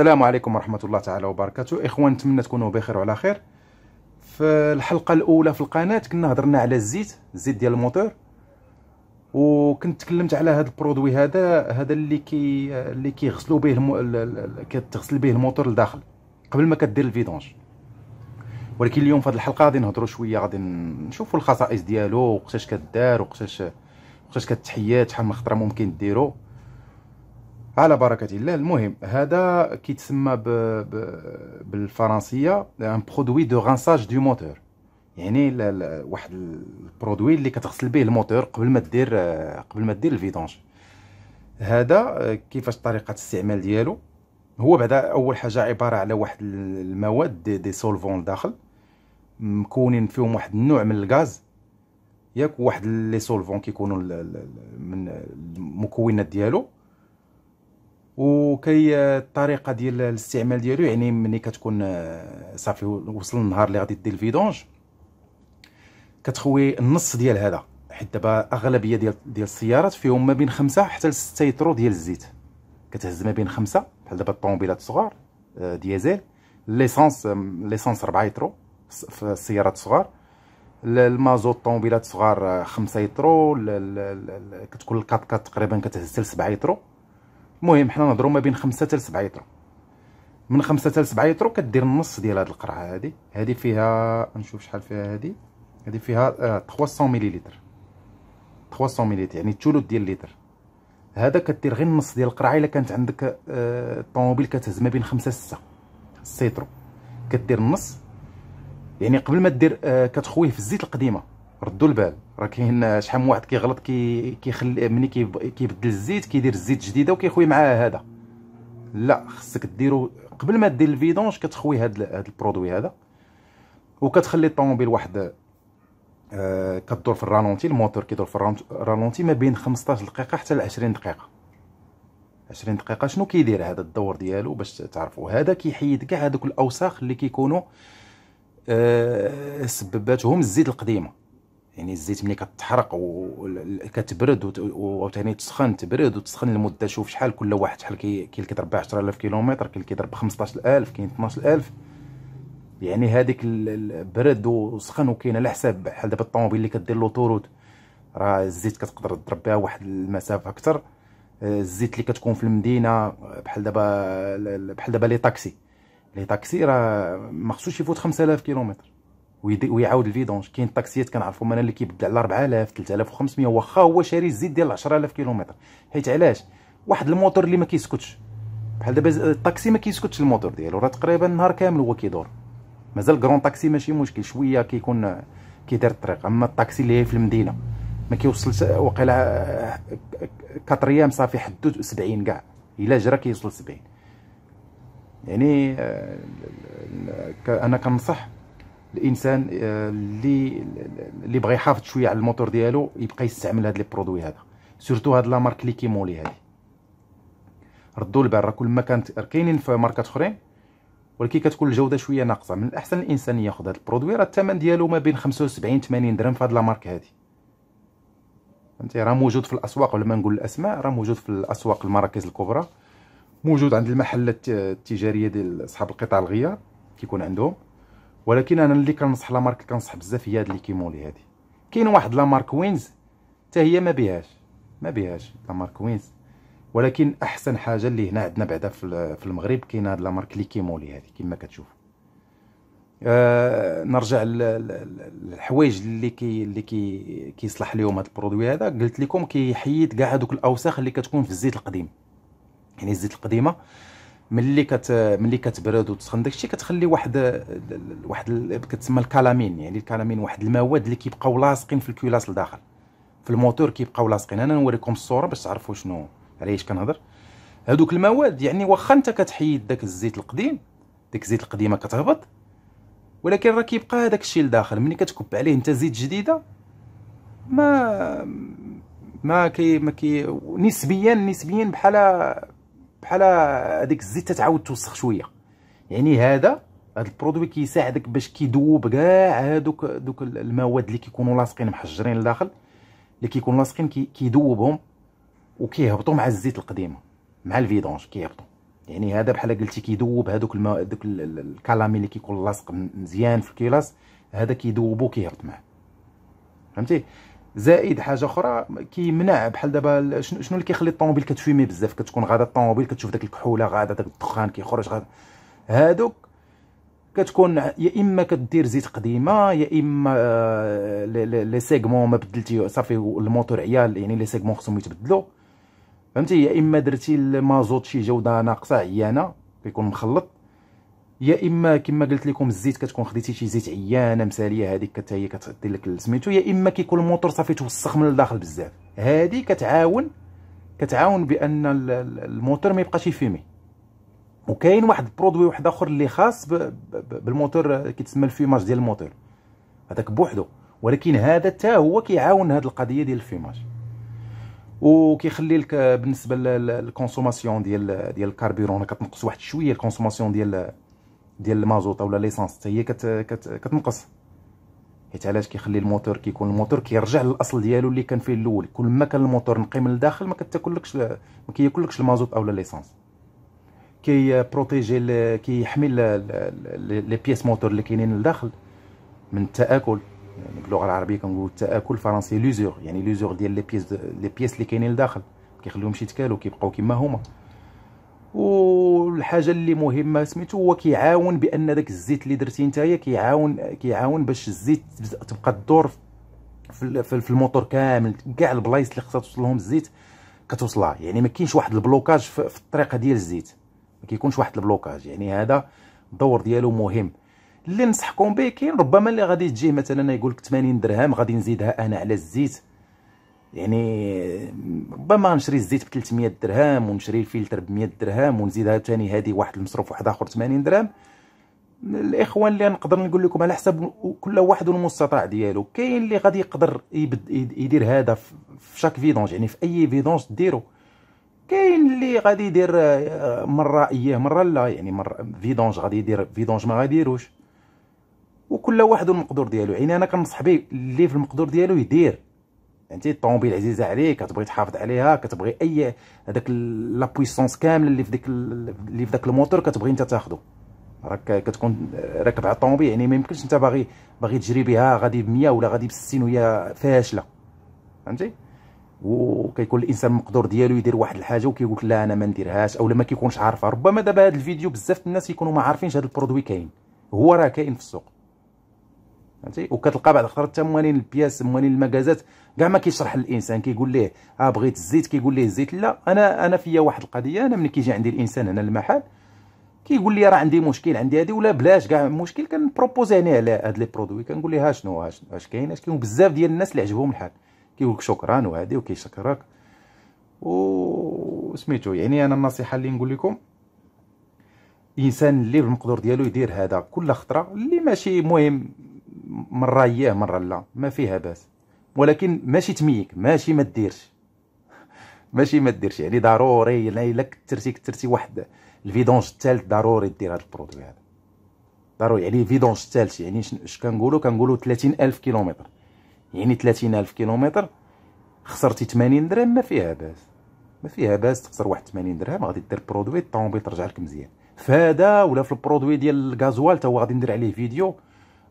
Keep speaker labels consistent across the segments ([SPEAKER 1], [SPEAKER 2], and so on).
[SPEAKER 1] السلام عليكم ورحمة الله تعالى وبركاته. إخوان نتمنى تكونوا بخير وعلى خير. في الحلقة الأولى في القناة كنا هضرنا على الزيت الزيت ديال الموتور وكنت تكلمت على هذا ال produit هذا هذا اللي كي اللي كيغسلوا به الم... كتغسل به الموتور لداخل قبل ما كدير ال vidange. ولكن اليوم في هذه الحلقة غادي نهضروا شوية غادي نشوفوا الخصائص ديالو وقتاش كدار وقتاش وقتاش كتحيد شحال من خطرة ممكن ديرو. على بركة الله. المهم هذا كيتسمى ب... ب... بالفرنسية un produit de rinçage de moteur يعني ل... ل... واحد ال produit اللي كتغسل به الموتور قبل ما دير قبل ما دير ال vidange هذا كيفاش طريقة الاستعمال ديالو؟ هو بعدا أول حاجة عبارة على واحد المواد des, des solvants داخل. مكونين فيهم واحد النوع من الغاز. ياك واحد les solvants كيكونوا من المكونات ديالو. وكي الطريقة ديال الاستعمال ديالو يعني ملي كتكون آه، صافي وصل النهار اللي غادي دير ال vidange. كتخوي النص ديال هذا حيت دابا أغلبية ديال ديال السيارات فيهم ما بين خمسة حتى ل 6 ليترو ديال الزيت. كتهز ما بين خمسة بحال دابا الطوموبيلات الصغار آه، diesel l'essence l'essence 4 ليترو في السيارات الصغار المازوت الطوموبيلات الصغار 5 يترو كتكون الكات تقريبا كتهز حتى ل 7 يترو المهم حنا نهضروا ما بين 5 حتى ل 7 يترو. من 5 حتى ل 7 يترو كدير النص ديال هاد القرعة هادي. هادي فيها نشوف شحال فيها هادي. هادي فيها 300 مليلتر 300 مليلتر يعني الثلث ديال اللتر هذا كدير غير النص ديال القرعة إلا كانت عندك الطوموبيل كتهز ما بين 5 6 6 كدير النص. يعني قبل ما دير كتخويه في الزيت القديمة. ردوا البال. راه كاين شحال من واحد كيغلط كي كيخلي ملي كيبدل الزيت كيدير الزيت جديدة وكيخوي معاه هذا. لا خصك ديرو قبل ما دير ال vidange كتخوي هاد هاد ال produit هذا وكتخلي الطوموبيل واحد آه كدور في ال ralenti الموتور كيدور في ال ralenti ما بين 15 دقيقة حتى ل 20 دقيقة. 20 دقيقة شنو كيدير هذا الدور ديالو باش تعرفوا هذا كيحيد كاع هذوك الأوساخ اللي كيكونوا آه سبباتهم الزيت القديمة. يعني الزيت ملي كتحرق وكتبرد وثاني تسخن تبرد وتسخن لمدة شوف شحال كل واحد شحال كاين اللي كيضرب 10000 كيلومتر كاين اللي كيضرب 15000 كاين 12000 يعني هذيك البرد وسخن وكاين على حساب بحال دابا الطوموبيل اللي كدير لوطوروت. راه الزيت كتقدر تضرب بها واحد المسافة أكثر. الزيت اللي كتكون في المدينة بحال دابا بحال دابا les taxis. les taxis راه ما خصوش يفوت 5000 كيلومتر. ويعاود ال vidange. كاين الطاكسيات كنعرفوا أنا اللي كيبدل على 4000 3500 واخا هو شاري الزيت ديال 10000 كيلومتر. حيت علاش؟ واحد الموتور اللي ما كيسكتش. بحال دابا الطاكسي ما كيسكتش الموتور ديالو. راه تقريبا النهار كامل هو كيدور. مازال grand taxi ماشي مشكل. شوية كيكون كيدير الطريق. أما الطاكسي اللي هي في المدينة ما كيوصلش واقيلا 4 أيام صافي حدو 70 كاع. إلا جرى كيوصل 70 يعني آه، أنا كنصح الإنسان آه، اللي اللي بغى يحافظ شوية على الموتور ديالو يبقى يستعمل هاد les produits هذا. surtout هاد la marque Liqui Moly هادي. ردوا البال راه كل ما كانت كاينين في ماركات أخرين ولكن كتكون الجودة شوية ناقصة. من الأحسن الإنسان ياخذ هاد ال produit راه الثمن ديالو ما بين 75 80 درهم في هاد la marque هادي. فهمتي؟ راه موجود في الأسواق ولا ما نقول الأسماء راه موجود في الأسواق المراكز الكبرى. موجود عند المحلات التجارية ديال أصحاب القطع الغيار كيكون عندهم. ولكن أنا اللي كنصح la marque كنصح بزاف هي هاد Liqui Moly هادي. كاين واحد la marque Wynn's حتى هي ما بيهاش ما بيهاش la marque Wynn's. ولكن أحسن حاجة اللي هنا عندنا بعدا في المغرب كاين هاد la marque Liqui Moly هادي كما كتشوف آه نرجع للحوايج اللي كي اللي كي كيصلح لهم هذا ال produit هذا. قلت لكم كيحيد كاع هذوك الأوساخ اللي كتكون في الزيت القديم. يعني الزيت القديمة ملي كت ملي كتبرد وتسخن داكشي كتخلي واحد واحد كتسمى ال calamine يعني ال calamine واحد المواد اللي كيبقاو لاصقين في ال culasse لداخل في الموتور كيبقاو لاصقين. أنا نوريكم الصورة باش تعرفوا شنو على إيش كنهضر. هادوك المواد يعني واخا أنت كتحيد داك الزيت القديم ديك الزيت القديمه كتهبط ولكن راه كيبقى هذاك الشيء لداخل. ملي كتكب عليه أنت زيت جديدة ما ما كي ما كي نسبيا نسبيا بحال بحال هذيك الزيت تتعاود توسخ شوية. يعني هذا هذا ال produit كيساعدك باش كيذوب كاع هذوك دوك المواد اللي كيكونوا لاصقين محجرين لداخل اللي كيكونوا لاصقين كيذوبهم وكيهبطوا مع الزيت القديمه مع ال vidange كيهبطوا. يعني هذا بحال قلتي كيذوب هذوك الماء دوك ال calamine اللي كيكون لاصق مزيان في ال culasse هذا كيذوبو كيهبط معاه. فهمتي؟ زائد حاجة أخرى كيمنع بحال دابا شنو اللي كيخلي الطوموبيل كتفيمي بزاف؟ كتكون غادا الطوموبيل كتشوف داك الكحولة غادا داك الدخان كيخرج غادا. هادوك كتكون يا إما كدير زيت قديمة يا إما آه، les segments ما بدلتي صافي الموتور عيال يعني les segments خصهم يتبدلوا فهمتي؟ يا إما درتي المازوت شي جودة ناقصة عيانة كيكون مخلط. يا إما كما قلت لكم الزيت كتكون خديتي شي زيت عيانة مسالية هذيك حتى هي كتدير لك سميتو يا إما كيكون الموتور صافي توسخ من الداخل بزاف. هذه كتعاون كتعاون بأن الموتور ما يبقاش يفيمي. وكاين واحد ال produit واحد آخر اللي خاص بالموتور كيتسمى ال fumage ديال الموتور. هذاك بوحدو. ولكن هذا حتى هو كيعاون هذه القضية ديال ال fumage. وكيخلي لك بالنسبة لل consommation ديال ديال ال carburant كتنقص واحد شوية ال consommation ديال ديال المازوط اولا l'essence حتى هي كت كت كتنقص. حيت علاش كيخلي الموتور كيكون الموتور كيرجع للأصل ديالو اللي كان فيه الأول. كل ما كان الموتور نقي من الداخل ما كتاكلكش ما كياكلكش المازوط اولا l'essence. كي protéger كيحمي les pièces moteur اللي كاينين لداخل من التآكل. يعني باللغة العربية كنقولوا التآكل الفرنسي l'usure يعني l'usure ديال les pièces les pièces اللي كاينين لداخل. كيخليهمش يتكالوا كيبقاو كما هما. والحاجة اللي مهمة سميتو هو كيعاون بأن داك الزيت اللي درتي نتايا كيعاون كيعاون باش الزيت تبقى تدور في, الموتور كامل كاع البلايص اللي خصها توصل لهم الزيت كتوصلها. يعني ما كاينش واحد ال blocage في الطريقة ديال الزيت. ما كيكونش واحد ال blocage. يعني هذا الدور ديالو مهم. اللي نصحكم به كاين ربما اللي غادي تجيه مثلا يقول لك 80 درهم غادي نزيدها أنا على الزيت. يعني ربما نشري الزيت ب 300 درهم ونشري الفلتر ب 100 درهم ونزيدها ثاني هذه واحد المصروف واحد آخر 80 درهم. الإخوان اللي نقدر نقول لكم على حسب كل واحد والمستطاع ديالو كاين اللي غادي يقدر يدير هذا في chaque vidange يعني في أي vidange ديرو. كاين اللي غادي يدير آه، مرة إياه مرة لا يعني مرة vidange غادي يدير vidange ما غاديروش. وكل واحد والمقدور ديالو يعني أنا كنصح به اللي في المقدور ديالو يدير. انت الطوموبيل عزيزه عليك كتبغي تحافظ عليها كتبغي أي هذاك la puissance كامل اللي في ديك اللي في داك الموتور كتبغي انت تاخذه راك كتكون راكب على الطوموبيل يعني ما يمكنش انت باغي باغي تجري بها غادي ب 100 ولا غادي ب 60 وهي فاشلة. فهمتي؟ وكيكون الإنسان المقدور ديالو يدير واحد الحاجة وكيقول لك لا أنا ما نديرهاش اولا ما كيكونش عارفها. ربما دابا هذا الفيديو بزاف الناس يكونوا ما عارفينش هذا البرودوي كاين. هو راه كاين في السوق. فهمتي؟ وكتلقى بعض الخطرات حتى موالين البياس موالين المكازات كاع ما كيشرح للانسان كيقول ليه آه بغيت الزيت. كيقول ليه الزيت؟ لا أنا أنا فيا واحد القضية أنا ملي كيجي عندي الإنسان هنا المحل كيقول لي راه عندي مشكل عندي هذه ولا بلاش كاع مشكل كنبروبوزي عليه على هاد les produits كنقول ها شنو اش كاين اش كاين. بزاف ديال الناس اللي عجبهم الحال كيقول لك شكرا وهذه وكيشكرك. و سميتو يعني أنا النصيحة اللي نقول لكم الانسان اللي بالمقدور ديالو يدير هذا كل خطرة اللي ماشي مهم مرة اياه مرة لا. ما فيها باس. ولكن ماشي تميك ماشي ما ديرش. ماشي ما ديرش. يعني ضروري إلا كثرتي كثرتي واحد. ال vidange الثالث ضروري دير هذا ال produit هذا. ضروري. يعني ال vidange الثالث يعني اش كنقولوا كنقولوا 30000 كيلومتر. يعني 30000 كيلومتر خسرتي 80 درهم ما فيها باس. ما فيها باس تخسر واحد 80 درهم غادي دير produit الطوموبيل ترجع لك مزيان. فهذا ولا في ال produit ديال ال gasoil تا هو غادي ندير عليه فيديو.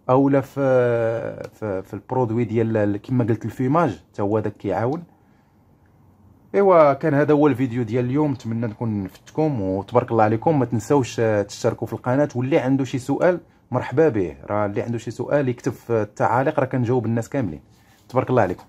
[SPEAKER 1] اولا في في, في ال produit ديال كما قلت ال fumage حتى هو داك كيعاون. إيوا كان هذا هو الفيديو ديال اليوم. نتمنى نكون فتكم وتبارك الله عليكم. ما تنساوش تشتركوا في القناة. واللي عنده شي سؤال مرحبا به. راه اللي عنده شي سؤال يكتب في التعاليق راه كنجاوب الناس كاملين. تبارك الله عليكم.